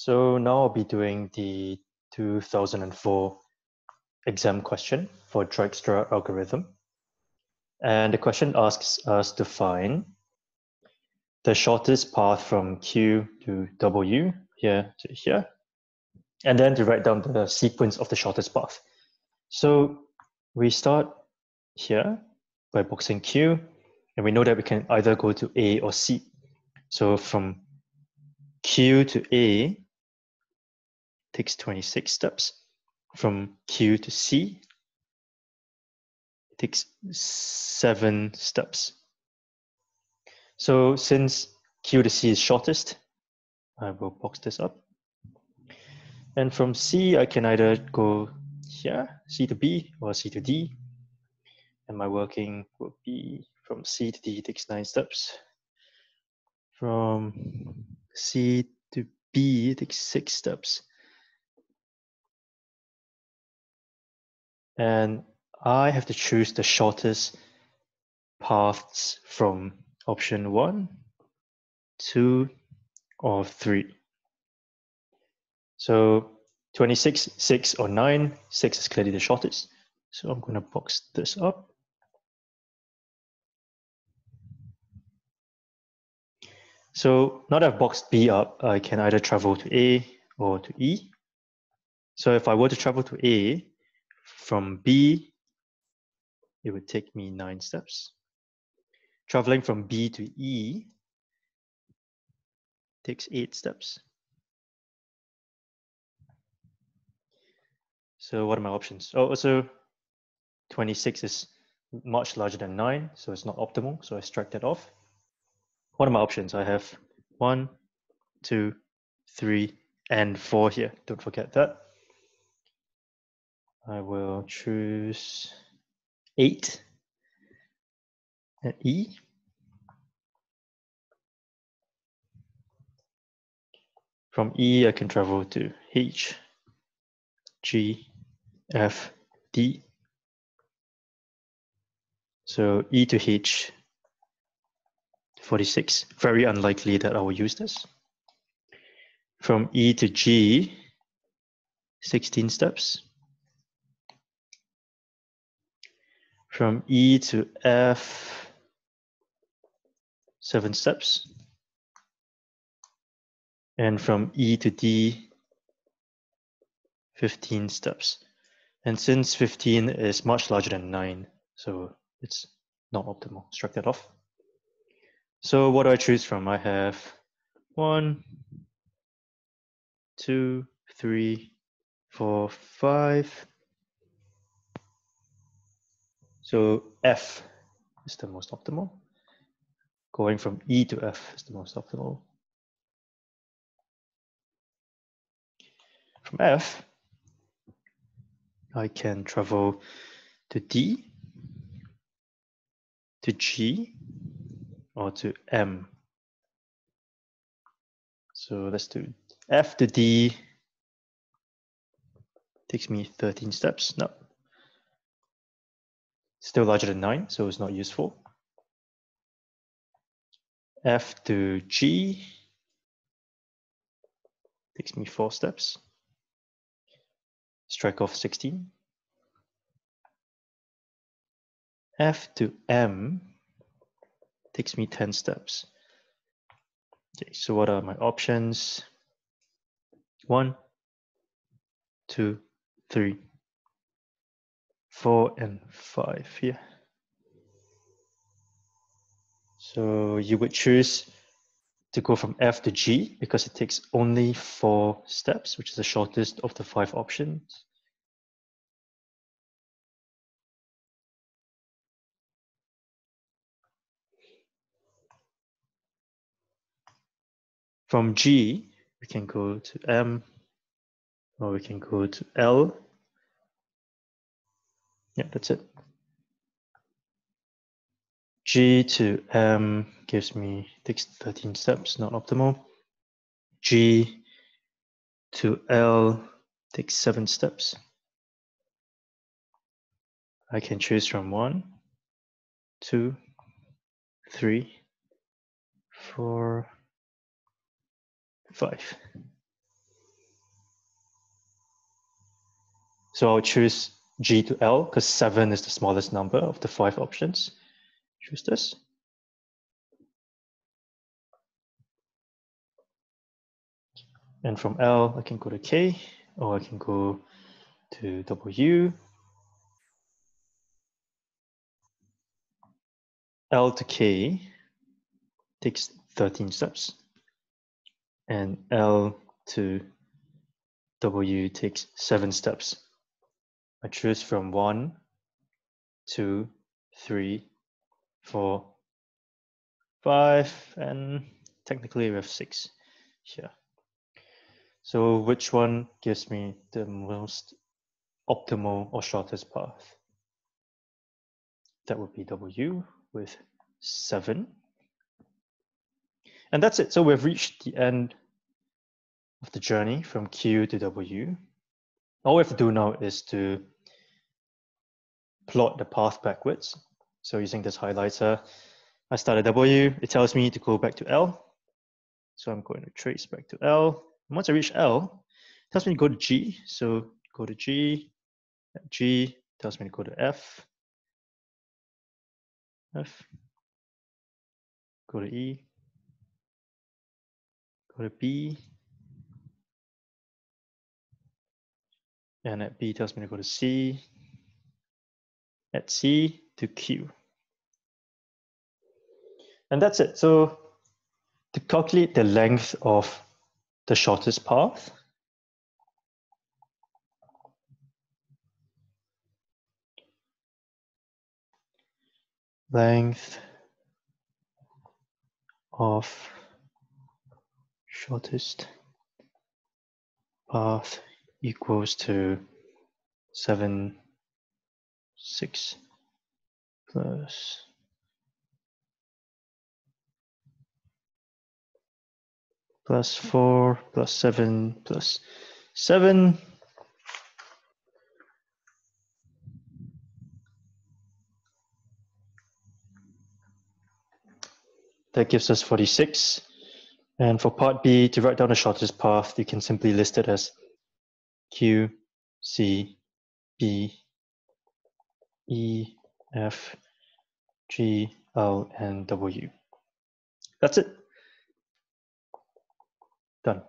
So now I'll be doing the 2004 exam question for Dijkstra algorithm. And the question asks us to find the shortest path from Q to W here to here, and then to write down the sequence of the shortest path. So we start here by boxing Q, and we know that we can either go to A or C. So from Q to A takes 26 steps. From Q to C It takes seven steps. So since Q to C is shortest, I will box this up. And from C, I can either go here, C to B, or C to D. And my working will be from C to D takes nine steps. From C to B takes six steps. And I have to choose the shortest paths from option one, two, or three. So 26, 6, or 9. 6 is clearly the shortest. So I'm going to box this up. So now that I've boxed B up, I can either travel to A or to E. So if I were to travel to A, from B, it would take me nine steps. Traveling from B to E takes eight steps. So what are my options? Oh, also 26 is much larger than 9, so it's not optimal, so I strike that off. What are my options? I have one, two, three, and 4 here. Don't forget that. I will choose 8 and E. From E, I can travel to H, G, F, D. So E to H, 46. Very unlikely that I will use this. From E to G, 16 steps. From E to F, seven steps. And from E to D, 15 steps. And since 15 is much larger than 9, so it's not optimal, strike that off. So what do I choose from? I have one, two, three, four, five. So F is the most optimal. Going from E to F is the most optimal. From F, I can travel to D, to G, or to M. So let's do F to D takes me 13 steps. No. Still larger than 9, so it's not useful. F to G takes me 4 steps strike off 16. F to M takes me 10 steps. Okay, so what are my options? One, two, three, four, and five here. So you would choose to go from F to G because it takes only four steps, which is the shortest of the five options. From G, we can go to M, or we can go to L. Yeah, that's it. G to M um, gives me takes 13 steps, not optimal. G to L takes seven steps. I can choose from one, two, three, four, five. So I'll choose G to L because seven is the smallest number of the five options. Choose this. And from L, I can go to K, or I can go to W. L to K takes 13 steps, and L to W takes seven steps. I choose from one, two, three, four, five, and technically we have six here. So which one gives me the most optimal or shortest path? That would be W with seven. And that's it. So we've reached the end of the journey from Q to W. All we have to do now is to plot the path backwards. So using this highlighter, I start at W, it tells me to go back to L. So I'm going to trace back to L. And Once I reach L, it tells me to go to G. So go to G. G tells me to go to F. F. Go to E. Go to B. And at B tells me to go to C. At C to Q. And that's it. So to calculate the length of the shortest path. Length of shortest path equals to 7, 6 plus plus 4 plus 7 plus 7. That gives us 46. And for part B, to write down the shortest path, you can simply list it as Q, C, B, E, F, G, L, and W. That's it. Done.